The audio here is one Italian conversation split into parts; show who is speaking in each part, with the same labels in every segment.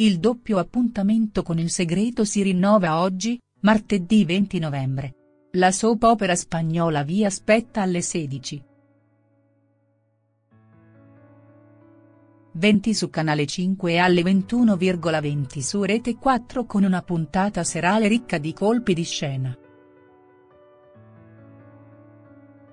Speaker 1: Il doppio appuntamento con il segreto si rinnova oggi, martedì 20 novembre. La soap opera spagnola vi aspetta alle 16. 20 su Canale 5 e alle 21,20 su Rete 4 con una puntata serale ricca di colpi di scena.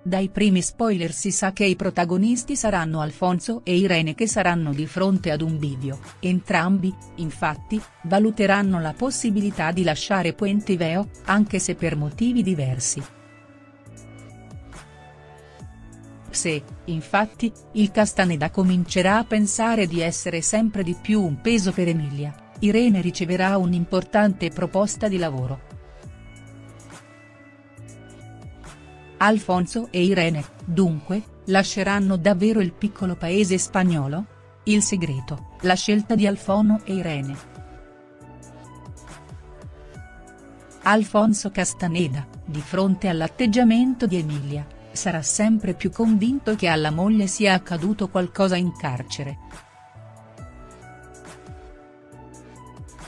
Speaker 1: Dai primi spoiler si sa che i protagonisti saranno Alfonso e Irene che saranno di fronte ad un bivio, entrambi, infatti, valuteranno la possibilità di lasciare Puente Veo, anche se per motivi diversi. Se, infatti, il Castaneda comincerà a pensare di essere sempre di più un peso per Emilia, Irene riceverà un'importante proposta di lavoro. Alfonso e Irene, dunque, lasceranno davvero il piccolo paese spagnolo? Il segreto, la scelta di Alfono e Irene. Alfonso Castaneda, di fronte all'atteggiamento di Emilia, sarà sempre più convinto che alla moglie sia accaduto qualcosa in carcere.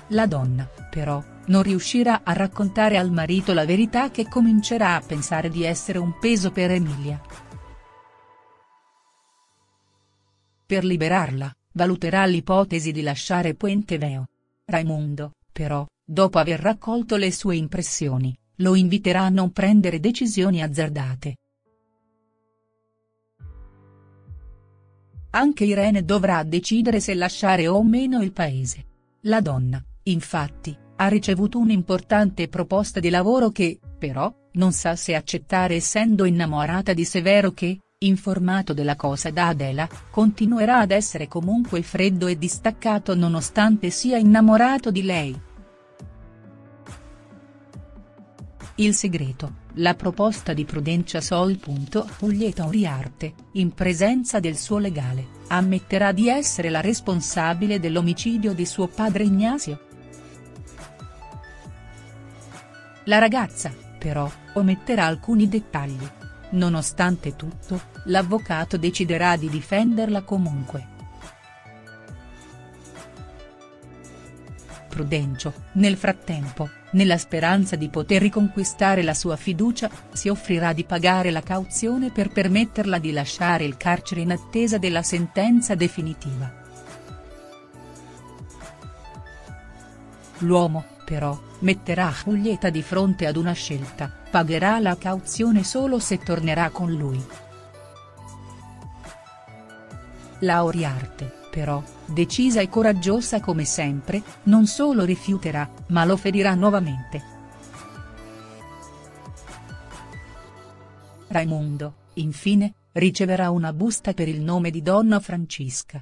Speaker 1: La donna, però, non riuscirà a raccontare al marito la verità che comincerà a pensare di essere un peso per Emilia. Per liberarla, valuterà l'ipotesi di lasciare Puente Veo. Raimundo, però, dopo aver raccolto le sue impressioni, lo inviterà a non prendere decisioni azzardate. Anche Irene dovrà decidere se lasciare o meno il paese. La donna, infatti, ha ricevuto un'importante proposta di lavoro che, però, non sa se accettare essendo innamorata di Severo che, informato della cosa da Adela, continuerà ad essere comunque freddo e distaccato nonostante sia innamorato di lei. Il segreto, la proposta di Prudencia Sol. Julieta Uriarte, in presenza del suo legale, ammetterà di essere la responsabile dell'omicidio di suo padre Ignazio. La ragazza, però, ometterà alcuni dettagli. Nonostante tutto, l'avvocato deciderà di difenderla comunque. Prudencio, nel frattempo, nella speranza di poter riconquistare la sua fiducia, si offrirà di pagare la cauzione per permetterla di lasciare il carcere in attesa della sentenza definitiva. L'uomo, però, metterà Julieta di fronte ad una scelta, pagherà la cauzione solo se tornerà con lui. La Oriarte, però, decisa e coraggiosa come sempre, non solo rifiuterà, ma lo ferirà nuovamente. Raimundo, infine, riceverà una busta per il nome di Donna Francisca.